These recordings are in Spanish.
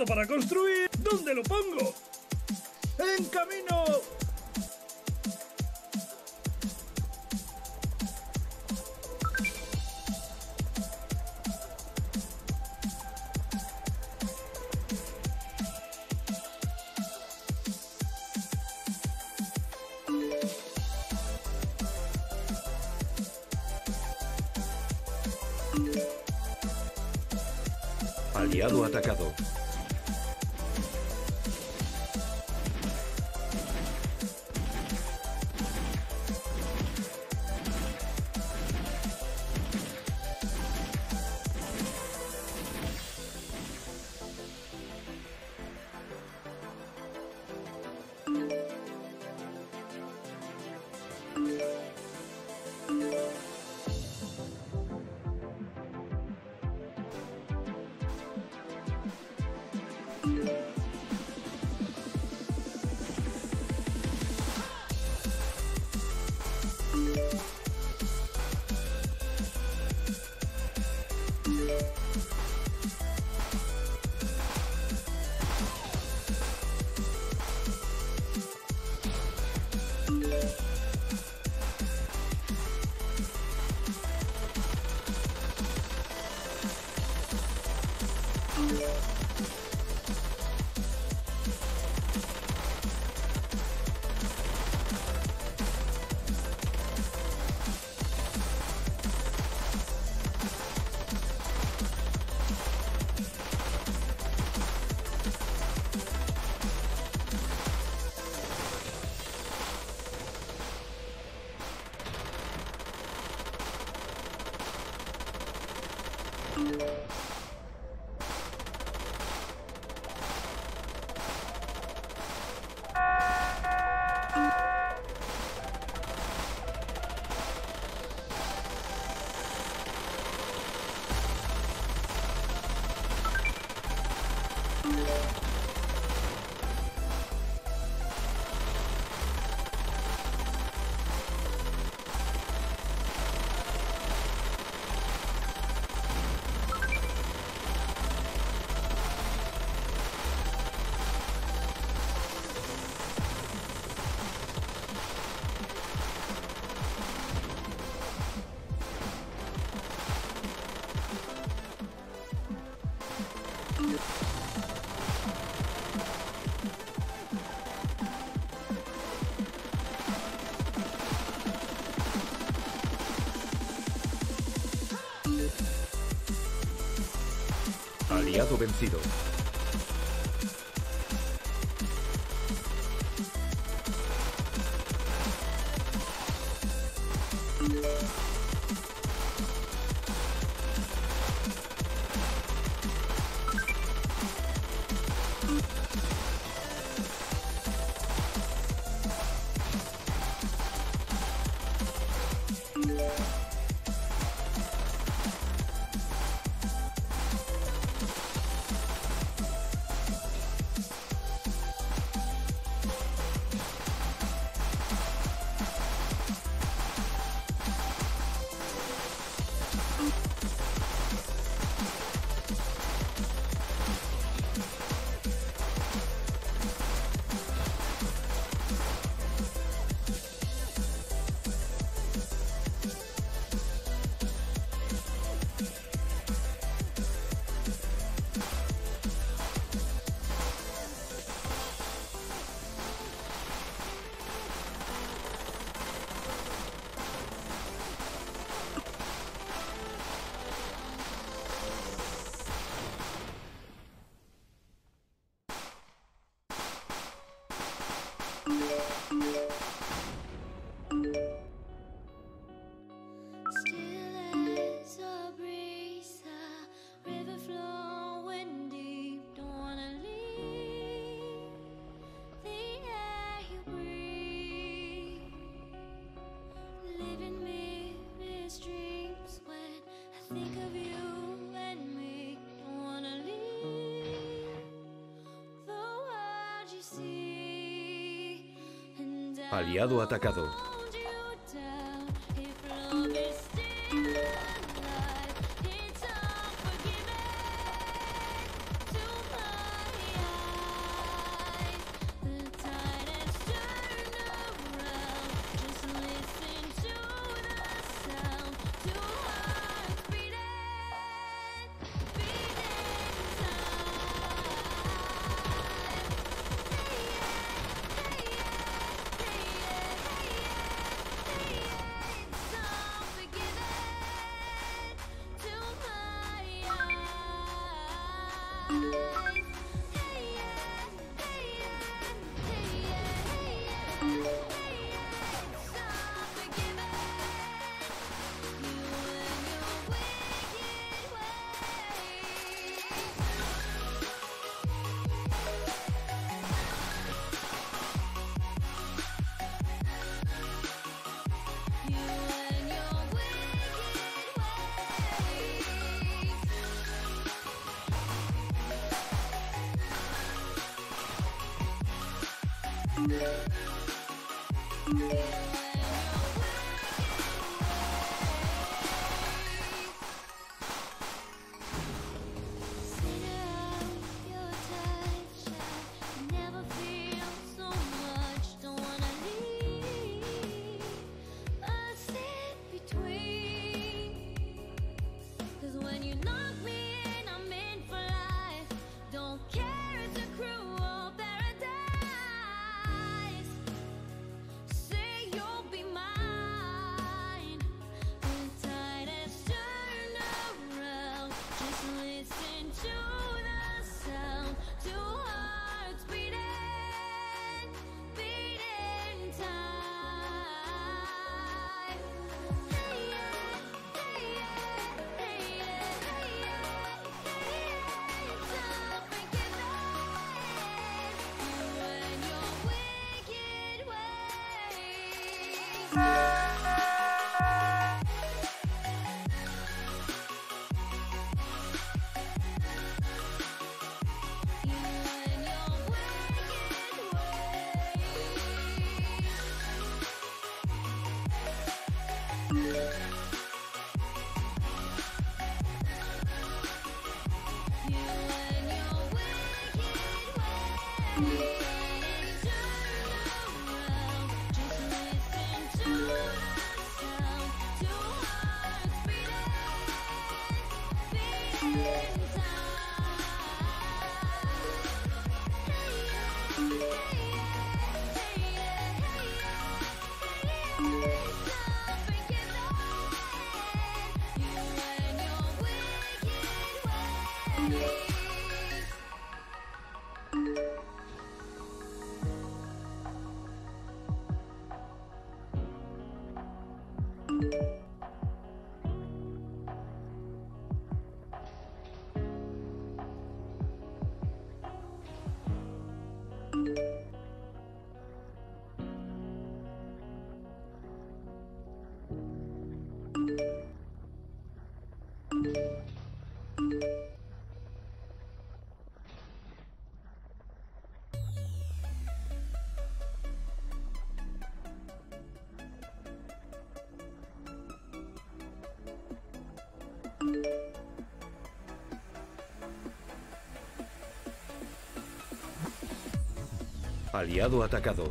¿Listo para construir? ¿Dónde lo pongo? ¡En camino! Aliado atacado. Aliado vencido. Think of you and me. Don't wanna leave the world you see. Aliado atacado. Thank you. Aliado atacado.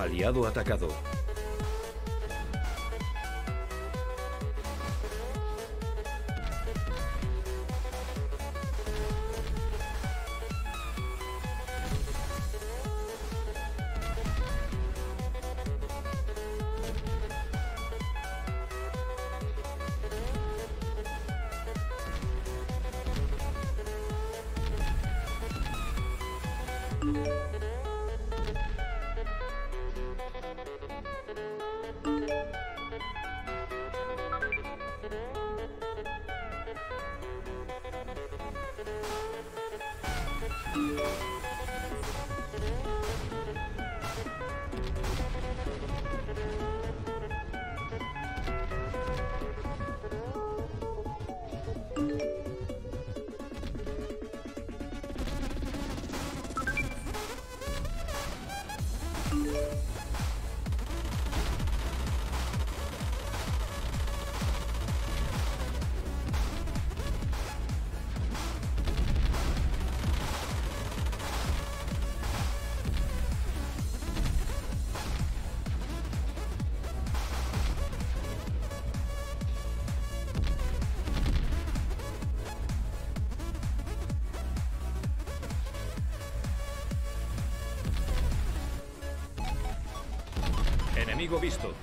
Aliado atacado. Enemigo visto.